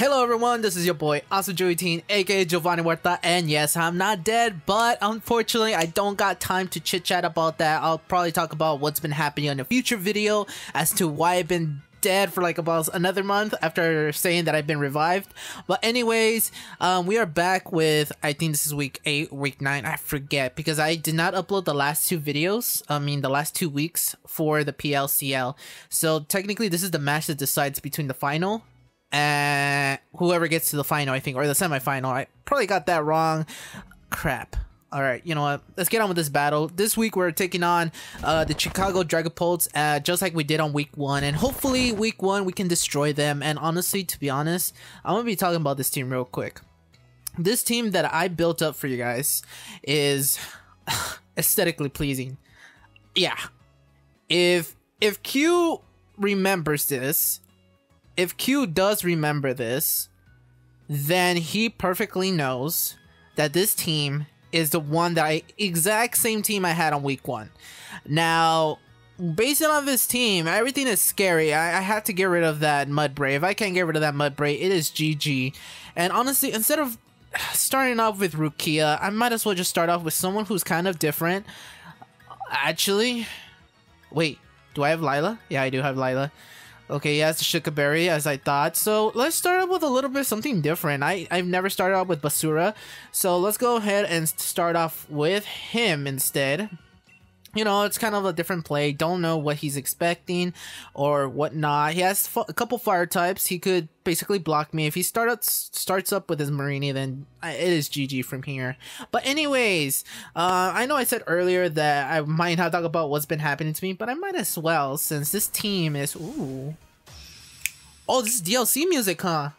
Hello everyone, this is your boy Awesome Joey Teen, aka Giovanni Huerta, and yes, I'm not dead, but unfortunately I don't got time to chit chat about that. I'll probably talk about what's been happening in a future video as to why I've been dead for like about another month after saying that I've been revived. But anyways, um, we are back with, I think this is week 8, week 9, I forget, because I did not upload the last two videos, I mean the last two weeks for the PLCL. So technically this is the match that decides between the final and whoever gets to the final, I think, or the semifinal. I probably got that wrong. Crap. All right, you know what? Let's get on with this battle. This week we're taking on uh, the Chicago Dragapults, uh, just like we did on week one, and hopefully week one we can destroy them. And honestly, to be honest, I'm gonna be talking about this team real quick. This team that I built up for you guys is aesthetically pleasing. Yeah, if if Q remembers this, if Q does remember this, then he perfectly knows that this team is the one that I exact same team I had on week one. Now, based on this team, everything is scary. I, I had to get rid of that Mudbray. If I can't get rid of that Mudbray, it is GG. And honestly, instead of starting off with Rukia, I might as well just start off with someone who's kind of different. Actually, wait, do I have Lila? Yeah, I do have Lila. Okay, yes, Shuca Berry, as I thought. So let's start up with a little bit something different. I, I've never started off with Basura. So let's go ahead and start off with him instead you know, it's kind of a different play. Don't know what he's expecting or whatnot. He has a couple fire types. He could basically block me. If he start up, starts up with his Mareanie, then it is GG from here. But anyways, uh, I know I said earlier that I might not talk about what's been happening to me, but I might as well since this team is... Ooh. Oh, this is DLC music, huh?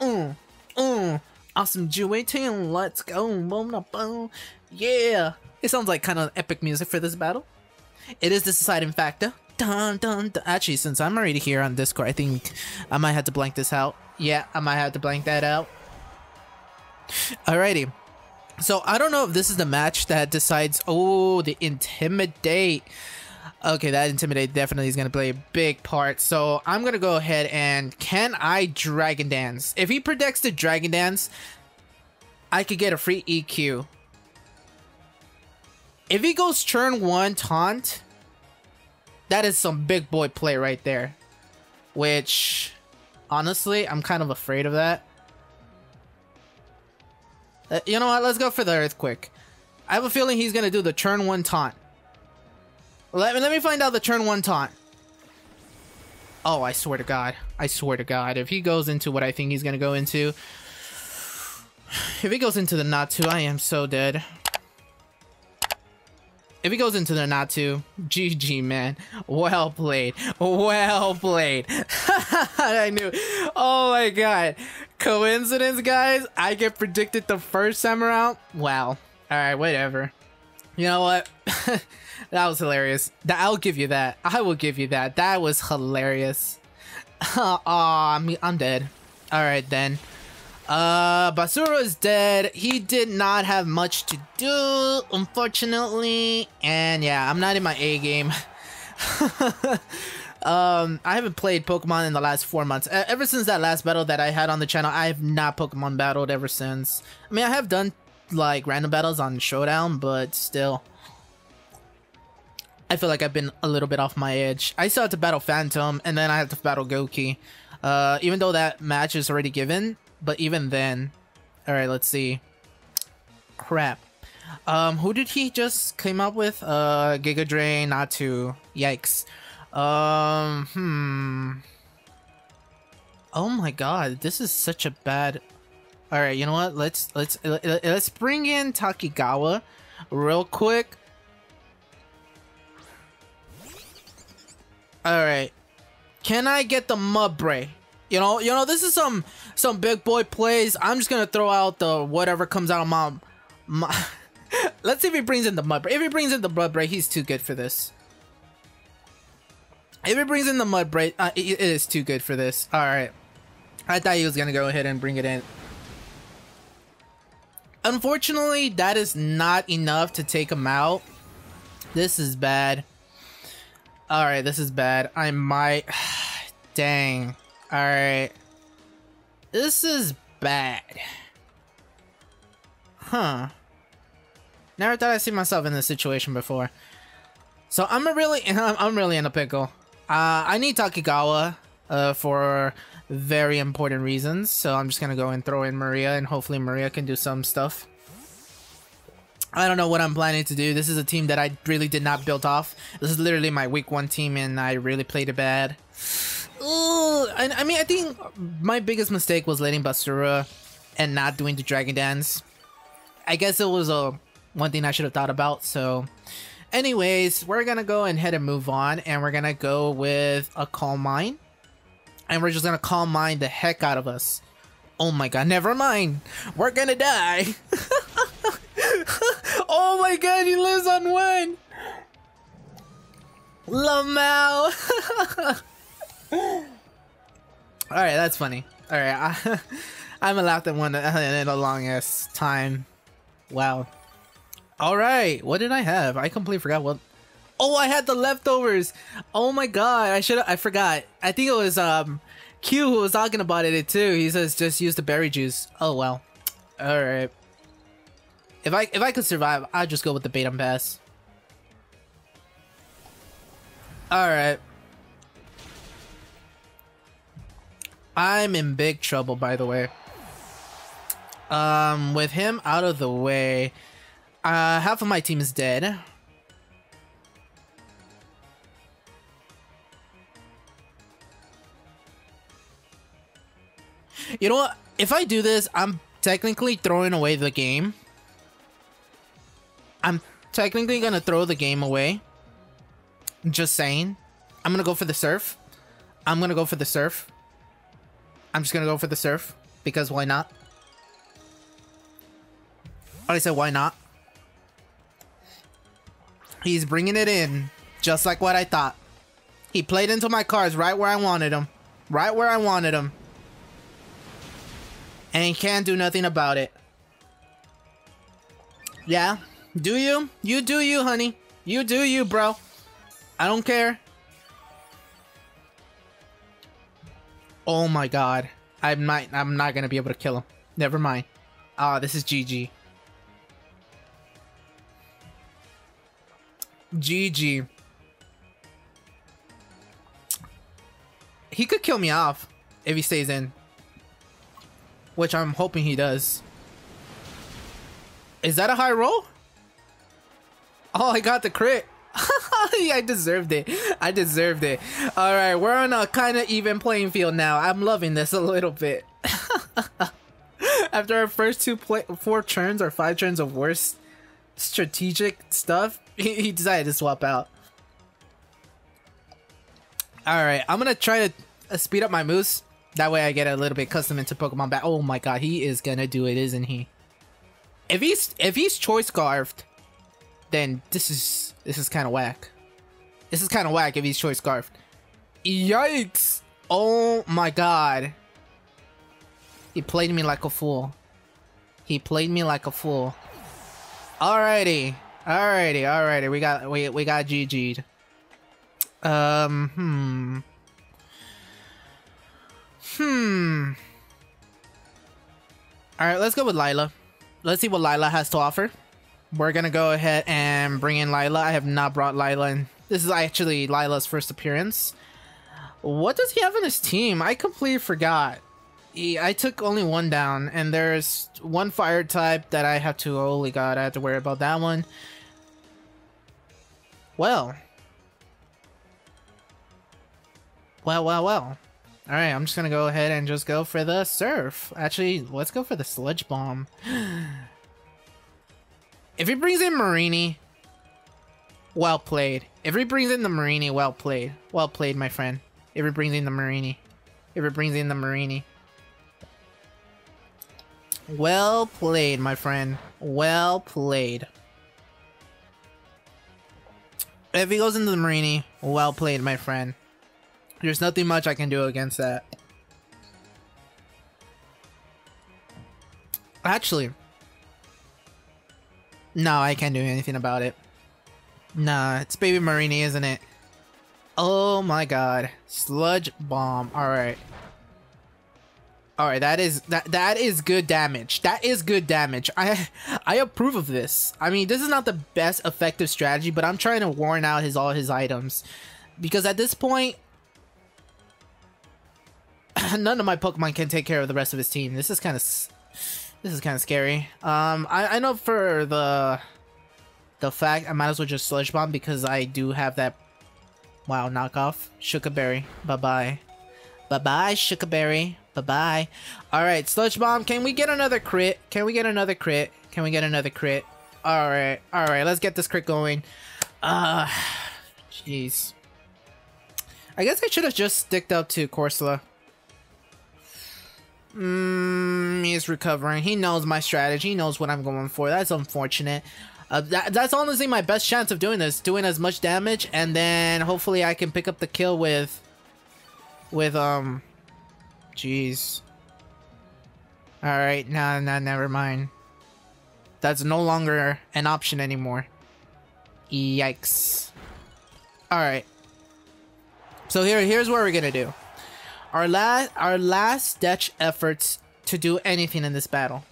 Mm, mm. Awesome Joey Teen, let's go. Boom, Boom, boom. Yeah. It sounds like kind of epic music for this battle. It is the deciding factor. Dun, dun, dun. Actually, since I'm already here on Discord, I think I might have to blank this out. Yeah, I might have to blank that out. Alrighty. So, I don't know if this is the match that decides... Oh, the Intimidate. Okay, that Intimidate definitely is going to play a big part. So, I'm going to go ahead and... Can I Dragon Dance? If he predicts the Dragon Dance, I could get a free EQ. If he goes turn one taunt, that is some big boy play right there. Which, honestly, I'm kind of afraid of that. Uh, you know what? Let's go for the Earthquake. I have a feeling he's going to do the turn one taunt. Let me, let me find out the turn one taunt. Oh, I swear to God. I swear to God. If he goes into what I think he's going to go into... If he goes into the Natu, I am so dead. If he goes into the Natu, GG, man. Well played. Well played. I knew. Oh my god. Coincidence, guys? I get predicted the first time around? Wow. Alright, whatever. You know what? that was hilarious. That I'll give you that. I will give you that. That was hilarious. oh, I'm, I'm dead. Alright then. Uh, Basura is dead. He did not have much to do, unfortunately. And yeah, I'm not in my A game. um, I haven't played Pokemon in the last four months. ever since that last battle that I had on the channel, I have not Pokemon battled ever since. I mean, I have done like random battles on Showdown, but still. I feel like I've been a little bit off my edge. I still have to battle Phantom, and then I have to battle Gokey. Uh, even though that match is already given, but even then... Alright, let's see. Crap. Um, who did he just came up with? Uh, Giga Drain, Natu. Yikes. Um, hmm. Oh my god, this is such a bad... Alright, you know what? Let's, let's, let's bring in Takigawa real quick. Alright. Can I get the Mudbray? You know, you know, this is some some big boy plays. I'm just gonna throw out the whatever comes out of my. my Let's see if he brings in the mud. If he brings in the Mudbray, he's too good for this. If he brings in the Mudbray, uh, it is too good for this. All right, I thought he was gonna go ahead and bring it in. Unfortunately, that is not enough to take him out. This is bad. All right, this is bad. I might. Dang. Alright. This is bad. Huh. Never thought I'd see myself in this situation before. So I'm really, I'm really in a pickle. Uh, I need Takigawa uh, for very important reasons. So I'm just gonna go and throw in Maria, and hopefully Maria can do some stuff. I don't know what I'm planning to do. This is a team that I really did not build off. This is literally my week one team, and I really played it bad. Ooh, I, mean, I think my biggest mistake was letting Basura and not doing the Dragon Dance. I guess it was a one thing I should have thought about. So, anyways, we're gonna go ahead and move on, and we're gonna go with a Calm Mind, and we're just gonna Calm Mind the heck out of us. Oh my god, never mind. We're gonna die. oh my god, he lives on one. Lamau. Alright, that's funny. Alright, I, I haven't laughed at one in a long ass time. Wow. Alright, what did I have? I completely forgot what... Oh, I had the leftovers! Oh my god, I should I forgot. I think it was um Q who was talking about it too. He says just use the berry juice. Oh well. Alright. If I if I could survive, I'd just go with the beta pass. Alright. I'm in big trouble, by the way. Um, with him out of the way, uh, half of my team is dead. You know what? If I do this, I'm technically throwing away the game. I'm technically gonna throw the game away. Just saying. I'm gonna go for the surf. I'm gonna go for the surf. I'm just gonna go for the surf because why not? I said why not? He's bringing it in just like what I thought. He played into my cards right where I wanted him. Right where I wanted him. And he can't do nothing about it. Yeah? Do you? You do you, honey. You do you, bro. I don't care. Oh my god. I might I'm not gonna be able to kill him. Never mind. Ah, oh, this is GG. GG. He could kill me off if he stays in. Which I'm hoping he does. Is that a high roll? Oh, I got the crit. I deserved it. I deserved it. All right, we're on a kind of even playing field now. I'm loving this a little bit. After our first two play four turns or five turns of worst strategic stuff, he, he decided to swap out. All right, I'm gonna try to uh, speed up my moves. That way, I get a little bit custom into Pokemon back. Oh my god, he is gonna do it, isn't he? If he's if he's choice scarfed, then this is this is kind of whack. This is kind of whack if he's choice scarfed. Yikes! Oh my god. He played me like a fool. He played me like a fool. Alrighty. Alrighty, alrighty. We got we we got GG'd. Um hmm. Hmm. Alright, let's go with Lila. Let's see what Lila has to offer we're gonna go ahead and bring in Lila. I have not brought Lila in. This is actually Lila's first appearance. What does he have on his team? I completely forgot. He, I took only one down, and there's one fire type that I have to. Holy god, I have to worry about that one. Well. Well, well, well. Alright, I'm just gonna go ahead and just go for the surf. Actually, let's go for the sludge bomb. If he brings in Mareanie, well played. If he brings in the Mareanie, well played. Well played, my friend. If he brings in the Mareanie. If he brings in the Mareanie. Well played, my friend. Well played. If he goes into the Mareanie, well played, my friend. There's nothing much I can do against that. Actually, no, I can't do anything about it. Nah, it's Baby Mareanie, isn't it? Oh my god. Sludge Bomb. Alright. All right, that is that that is good damage. That is good damage. I I approve of this. I mean, this is not the best effective strategy, but I'm trying to warn out his all his items because at this point none of my Pokemon can take care of the rest of his team. This is kind of this is kind of scary. Um I I know for the the fact I might as well just Sludge Bomb because I do have that wow knockoff Shuca Berry. Bye-bye. Bye-bye Shuca Berry. Bye-bye. Alright, Sludge Bomb, can we get another crit? Can we get another crit? Can we get another crit? Alright, alright, let's get this crit going. Uh, jeez. I guess I should have just sticked up to Corsola. Mmm, he's recovering. He knows my strategy. He knows what I'm going for. That's unfortunate. Uh, that, that's honestly my best chance of doing this. Doing as much damage, and then hopefully I can pick up the kill with... With, um... Jeez. Alright, nah, nah, never mind. That's no longer an option anymore. Yikes. Alright. So here, here's what we're gonna do. Our last, our last ditch efforts to do anything in this battle.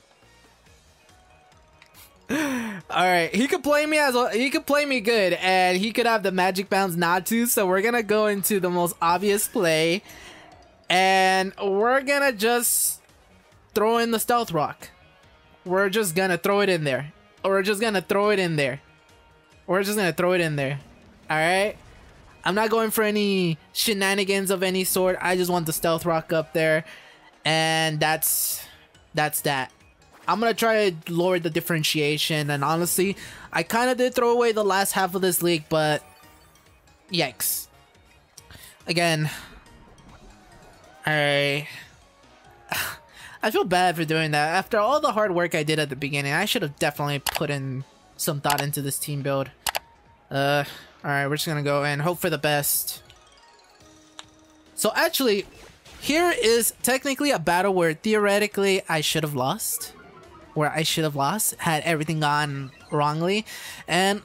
Alright, he could play me as well. he could play me good, and he could have the magic bounds Natu, so we're gonna go into the most obvious play and we're gonna just throw in the stealth rock. We're just gonna throw it in there. We're just gonna throw it in there. We're just gonna throw it in there. Alright? I'm not going for any shenanigans of any sort. I just want the stealth rock up there. And that's that's that. I'm gonna try to lower the differentiation and honestly, I kinda did throw away the last half of this league, but yikes. Again, I I feel bad for doing that. After all the hard work I did at the beginning, I should have definitely put in some thought into this team build. Uh, alright, we're just gonna go and hope for the best. So actually, here is technically a battle where theoretically I should have lost. Where I should have lost, had everything gone wrongly. And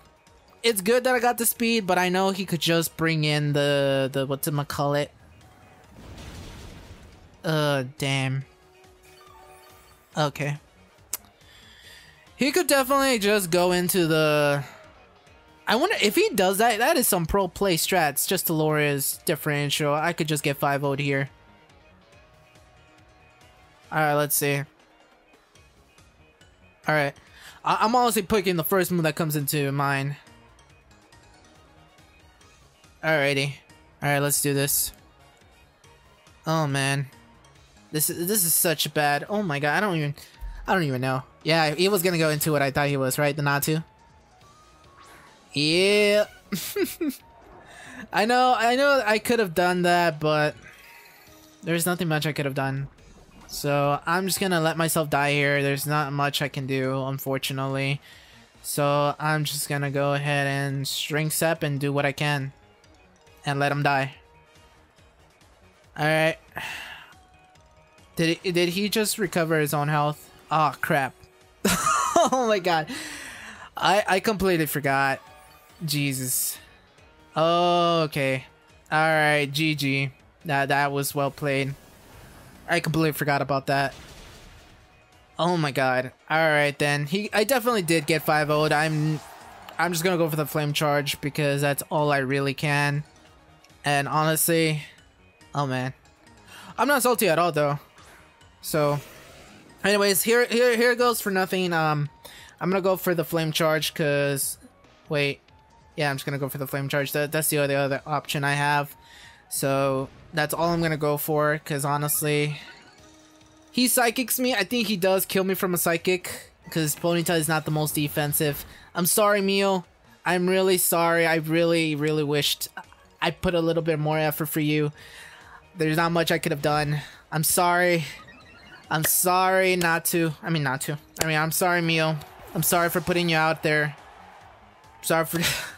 it's good that I got the speed, but I know he could just bring in the, the what's it call it? Uh, damn. Okay. He could definitely just go into the... I wonder if he does that, that is some pro play strats just to lower his differential. I could just get 5 0 here. Alright, let's see. Alright. I am honestly picking the first move that comes into mind. Alrighty. Alright, let's do this. Oh man. This is this is such bad. Oh my god, I don't even I don't even know. Yeah, he was gonna go into what I thought he was, right? The Natu. Yeah. I know, I know I could have done that, but there's nothing much I could have done. So I'm just gonna let myself die here. There's not much I can do, unfortunately. So I'm just gonna go ahead and Strength Sap and do what I can. And let him die. Alright. Did did he just recover his own health? Oh crap. oh my god. I I completely forgot. Jesus. Oh, okay. Alright, GG. That that was well played. I completely forgot about that. Oh my god. Alright then. He I definitely did get 5 0 I'm I'm just gonna go for the flame charge because that's all I really can. And honestly, oh man. I'm not salty at all though. So, anyways, here here here goes for nothing. Um, I'm gonna go for the flame charge because, wait, yeah, I'm just gonna go for the flame charge. That that's the other other option I have. So that's all I'm gonna go for because honestly, he psychics me. I think he does kill me from a psychic because Ponyta is not the most defensive. I'm sorry, Mio. I'm really sorry. I really, really wished I put a little bit more effort for you. There's not much I could have done. I'm sorry. I'm sorry not to. I mean, not to. I mean, I'm sorry, Mio. I'm sorry for putting you out there. sorry for.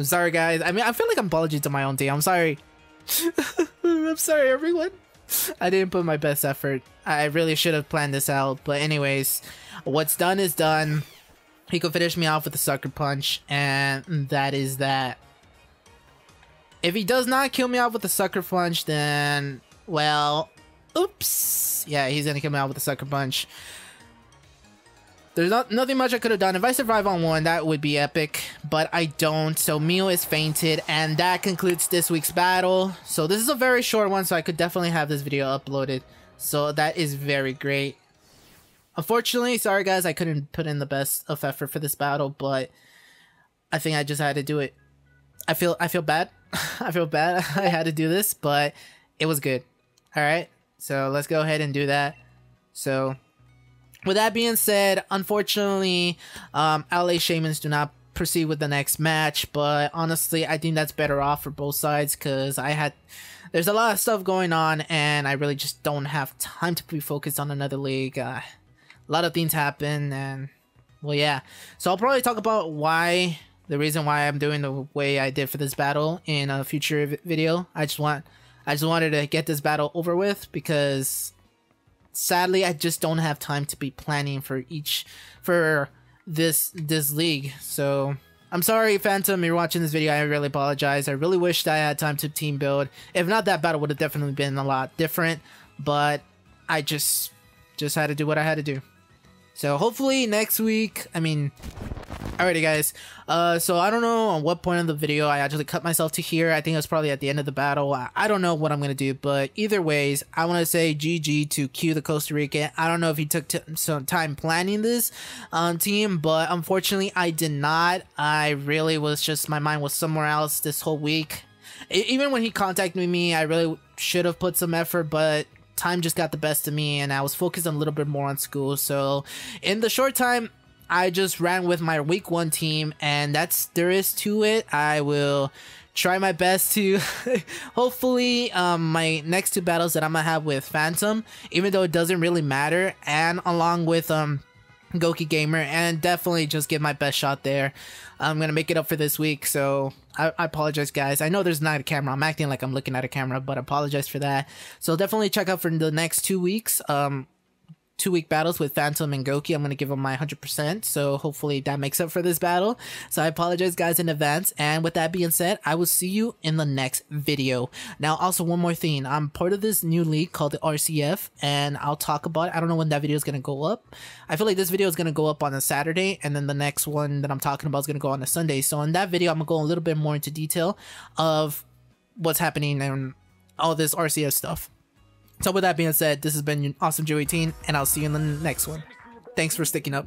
I'm sorry, guys. I mean, I feel like I'm apologizing to my own team. I'm sorry. I'm sorry, everyone. I didn't put my best effort. I really should have planned this out. But anyways, what's done is done. He could finish me off with a sucker punch, and that is that. If he does not kill me off with a sucker punch, then, well, Oops. Yeah, he's gonna come out with a sucker punch. There's not nothing much I could have done. If I survive on one, that would be epic, but I don't. So Mio is fainted, and that concludes this week's battle. So this is a very short one, so I could definitely have this video uploaded. So that is very great. Unfortunately, sorry guys, I couldn't put in the best of effort for this battle, but I think I just had to do it. I feel I feel bad. I feel bad I had to do this, but it was good. All right. So let's go ahead and do that. So with that being said, unfortunately, um, LA Shamans do not proceed with the next match, but honestly, I think that's better off for both sides because I had there's a lot of stuff going on and I really just don't have time to be focused on another league. Uh, a lot of things happen and well, yeah. So I'll probably talk about why the reason why I'm doing the way I did for this battle in a future video. I just want I just wanted to get this battle over with because sadly I just don't have time to be planning for each for this this league. So I'm sorry, Phantom, you're watching this video. I really apologize. I really wished I had time to team build. If not, that battle would have definitely been a lot different. But I just just had to do what I had to do. So hopefully next week, I mean, Alrighty guys, uh, so I don't know on what point of the video I actually cut myself to here. I think it was probably at the end of the battle. I, I don't know what I'm going to do, but either ways, I want to say GG to Q the Costa Rican. I don't know if he took some time planning this um, team, but unfortunately I did not. I really was just, my mind was somewhere else this whole week. even when he contacted me, I really should have put some effort, but time just got the best of me and I was focused a little bit more on school. So in the short time, I just ran with my week one team, and that's there is to it. I will try my best to hopefully um, my next two battles that I'm gonna have with Phantom, even though it doesn't really matter, and along with um Gokey Gamer, and definitely just give my best shot there. I'm gonna make it up for this week, so I, I, apologize, guys. I know there's not a camera. I'm acting like I'm looking at a camera, but I apologize for that. So definitely check out for the next two weeks. Um, two week battles with Phantom and Gokey. I'm going to give them my 100%. So hopefully that makes up for this battle. So I apologize guys in advance. And with that being said, I will see you in the next video. Now, also one more thing. I'm part of this new league called the RCF and I'll talk about it. I don't know when that video is going to go up. I feel like this video is going to go up on a Saturday and then the next one that I'm talking about is going to go on a Sunday. So in that video, I'm going to go a little bit more into detail of what's happening and all this RCF stuff. So with that being said, this has been Awesome Joe 18, and I'll see you in the next one. Thanks for sticking up.